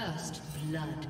First blood.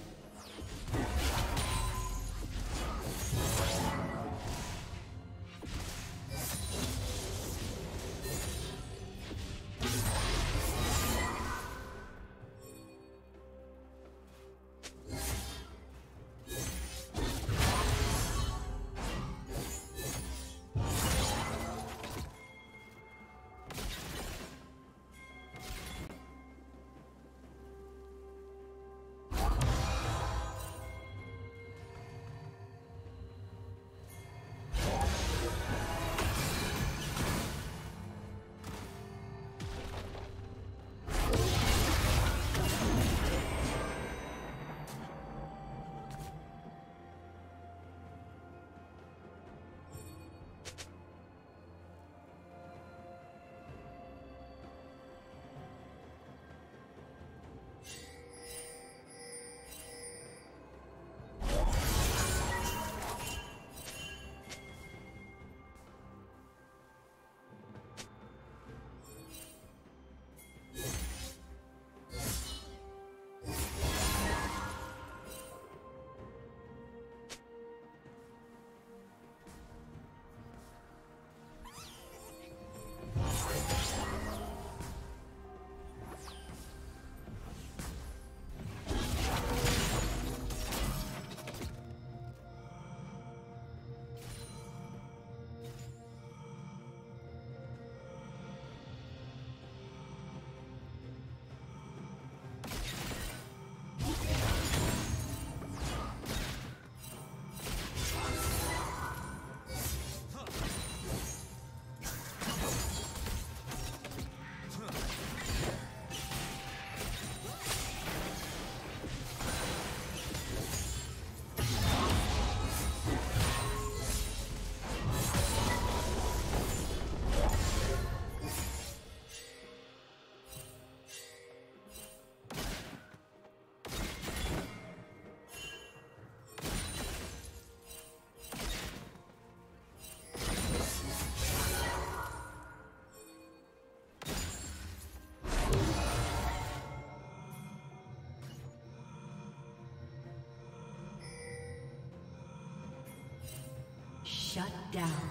Shut down.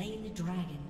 Slain the dragon.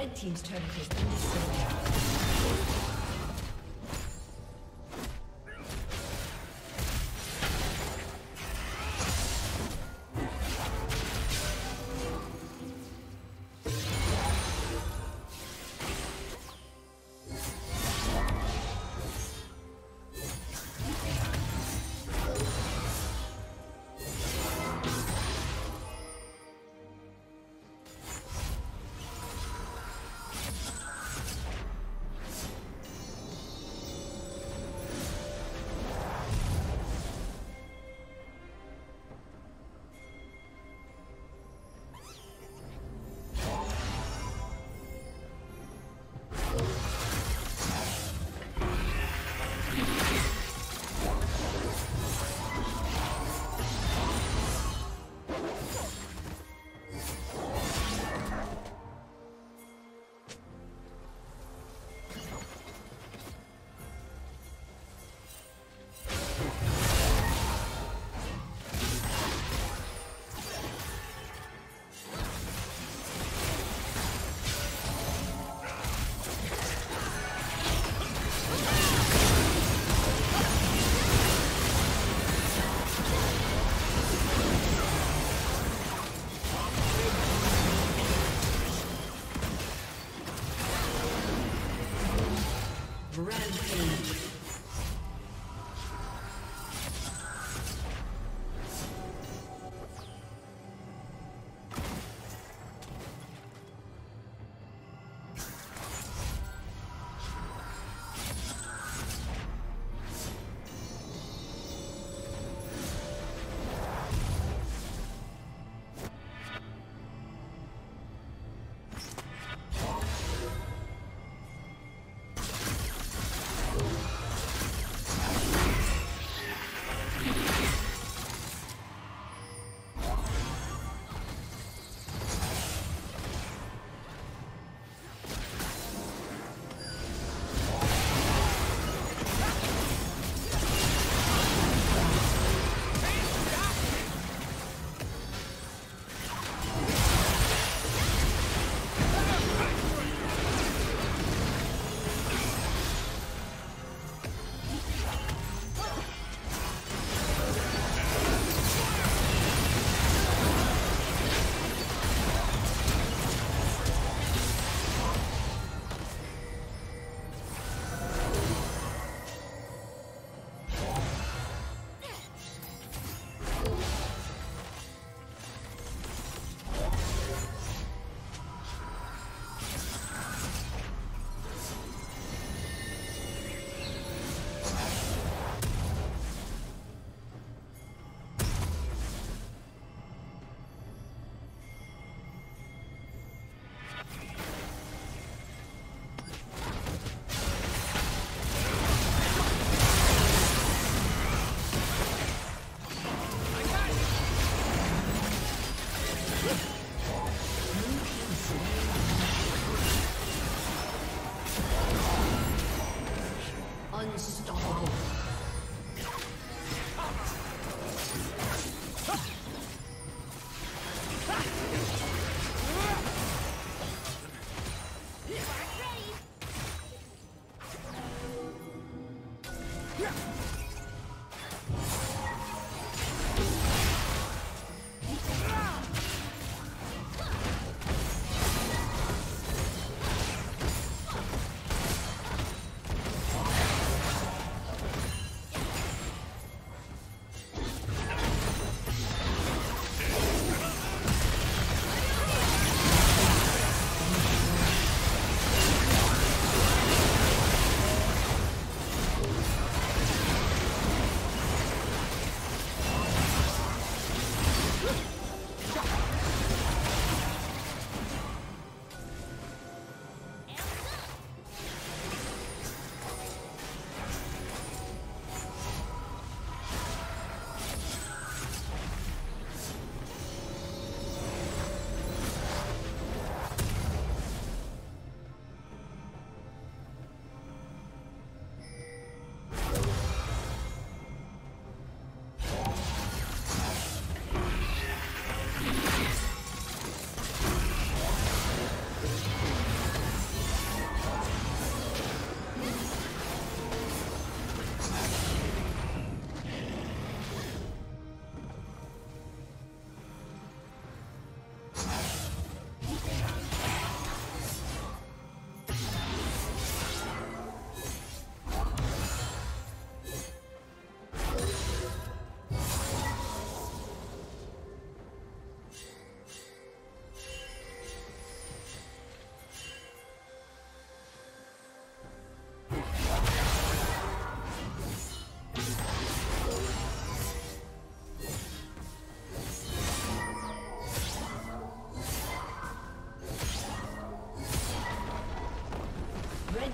Red Team's turret has been destroyed.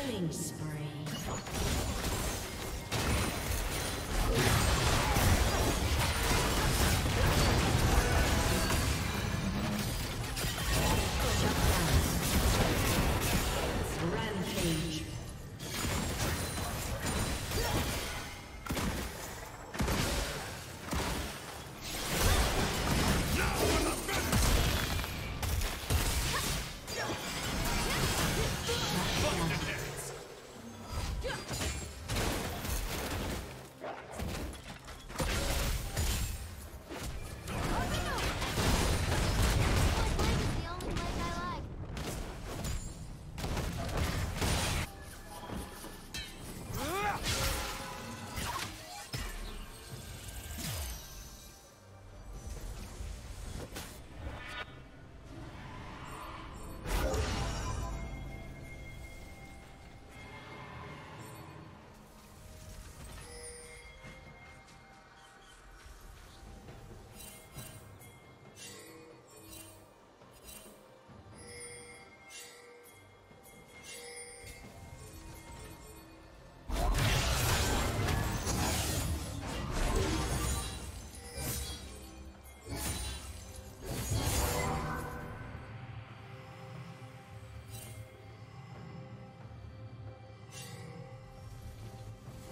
Killing spree.